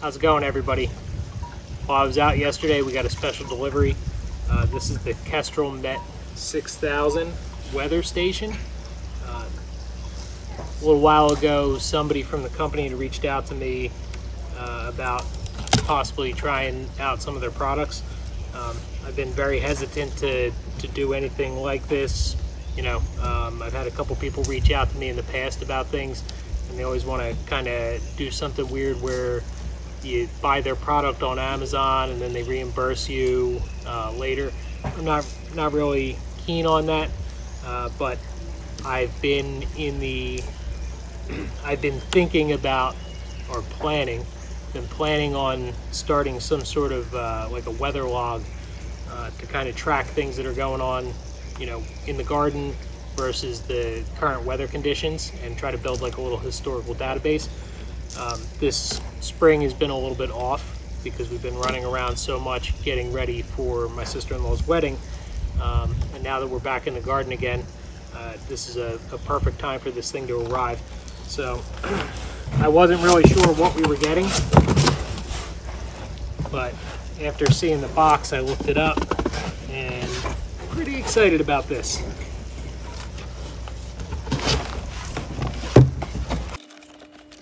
How's it going, everybody? While I was out yesterday, we got a special delivery. Uh, this is the KestrelMet 6000 weather station. Uh, a little while ago, somebody from the company reached out to me uh, about possibly trying out some of their products. Um, I've been very hesitant to, to do anything like this. You know, um, I've had a couple people reach out to me in the past about things, and they always want to kind of do something weird where you buy their product on Amazon and then they reimburse you uh, later. I'm not not really keen on that, uh, but I've been in the I've been thinking about or planning been planning on starting some sort of uh, like a weather log uh, to kind of track things that are going on you know in the garden versus the current weather conditions and try to build like a little historical database um, this spring has been a little bit off because we've been running around so much getting ready for my sister-in-law's wedding. Um, and now that we're back in the garden again, uh, this is a, a, perfect time for this thing to arrive. So I wasn't really sure what we were getting, but after seeing the box, I looked it up and I'm pretty excited about this.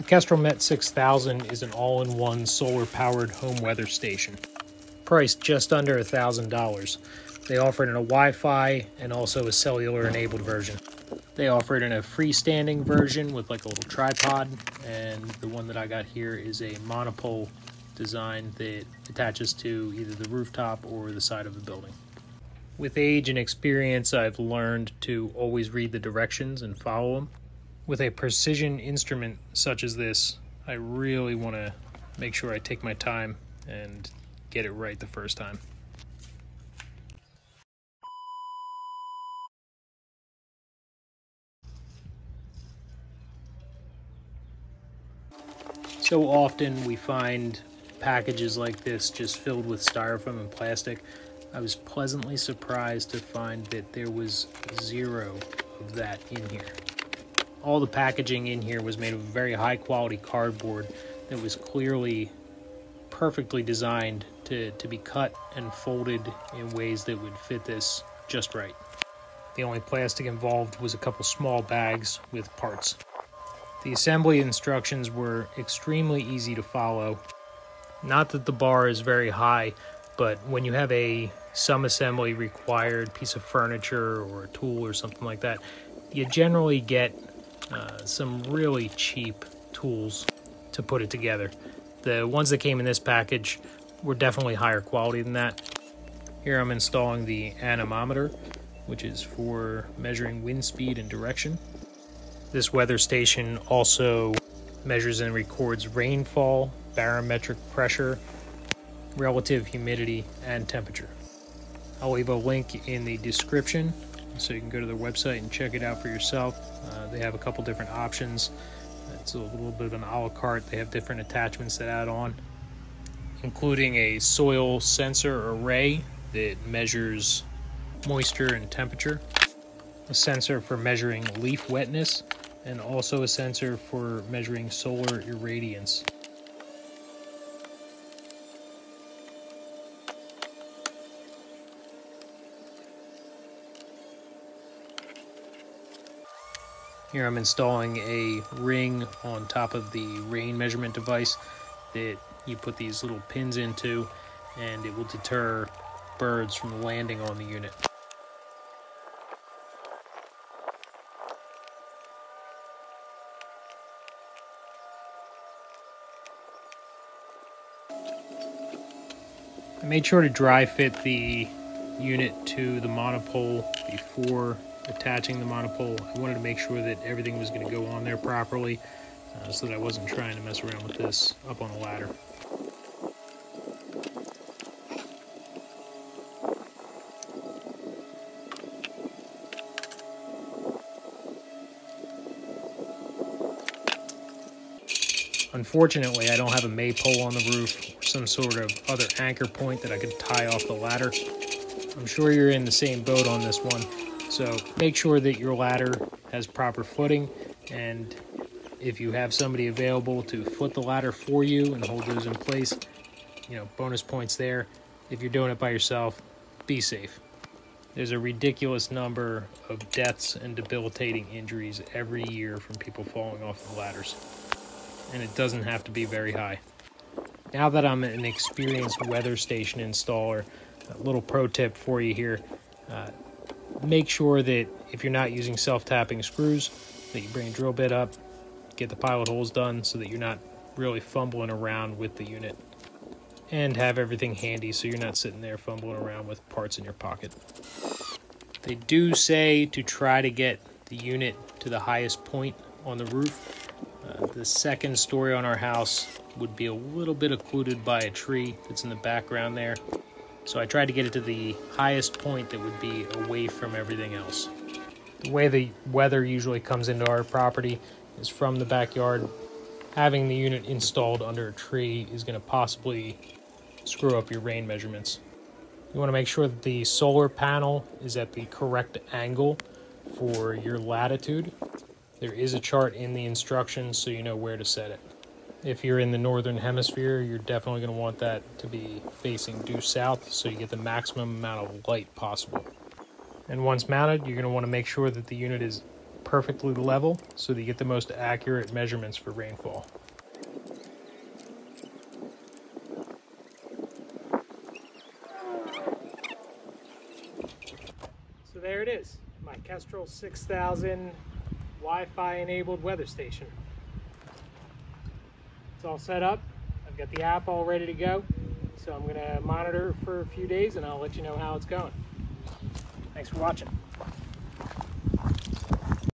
KestrelMet 6000 is an all-in-one solar-powered home weather station. Priced just under $1,000. They offer it in a Wi-Fi and also a cellular-enabled version. They offer it in a freestanding version with like a little tripod, and the one that I got here is a monopole design that attaches to either the rooftop or the side of the building. With age and experience, I've learned to always read the directions and follow them with a precision instrument such as this, I really want to make sure I take my time and get it right the first time. So often we find packages like this just filled with styrofoam and plastic. I was pleasantly surprised to find that there was zero of that in here all the packaging in here was made of very high quality cardboard that was clearly perfectly designed to, to be cut and folded in ways that would fit this just right. The only plastic involved was a couple small bags with parts. The assembly instructions were extremely easy to follow. Not that the bar is very high, but when you have a some assembly required piece of furniture or a tool or something like that, you generally get uh, some really cheap tools to put it together. The ones that came in this package were definitely higher quality than that. Here I'm installing the anemometer, which is for measuring wind speed and direction. This weather station also measures and records rainfall, barometric pressure, relative humidity, and temperature. I'll leave a link in the description so you can go to their website and check it out for yourself. Uh, they have a couple different options. It's a little bit of an a la carte. They have different attachments that add on, including a soil sensor array that measures moisture and temperature, a sensor for measuring leaf wetness, and also a sensor for measuring solar irradiance. Here I'm installing a ring on top of the rain measurement device that you put these little pins into and it will deter birds from landing on the unit. I made sure to dry fit the unit to the monopole before attaching the monopole. I wanted to make sure that everything was going to go on there properly uh, so that I wasn't trying to mess around with this up on the ladder. Unfortunately, I don't have a maypole on the roof or some sort of other anchor point that I could tie off the ladder. I'm sure you're in the same boat on this one. So make sure that your ladder has proper footing and If you have somebody available to foot the ladder for you and hold those in place, you know, bonus points there. If you're doing it by yourself, be safe. There's a ridiculous number of deaths and debilitating injuries every year from people falling off the ladders. And it doesn't have to be very high. Now that I'm an experienced weather station installer, a little pro tip for you here. Uh, make sure that if you're not using self-tapping screws, that you bring a drill bit up, get the pilot holes done so that you're not really fumbling around with the unit. And have everything handy so you're not sitting there fumbling around with parts in your pocket. They do say to try to get the unit to the highest point on the roof. Uh, the second story on our house would be a little bit occluded by a tree that's in the background there. So I tried to get it to the highest point that would be away from everything else. The way the weather usually comes into our property is from the backyard. Having the unit installed under a tree is going to possibly screw up your rain measurements. You want to make sure that the solar panel is at the correct angle for your latitude. There is a chart in the instructions so you know where to set it. If you're in the northern hemisphere, you're definitely going to want that to be facing due south so you get the maximum amount of light possible. And once mounted, you're going to want to make sure that the unit is perfectly level so that you get the most accurate measurements for rainfall. So there it is, my Kestrel 6000 Wi-Fi enabled weather station. It's all set up. I've got the app all ready to go. So I'm gonna monitor for a few days and I'll let you know how it's going. Thanks for watching.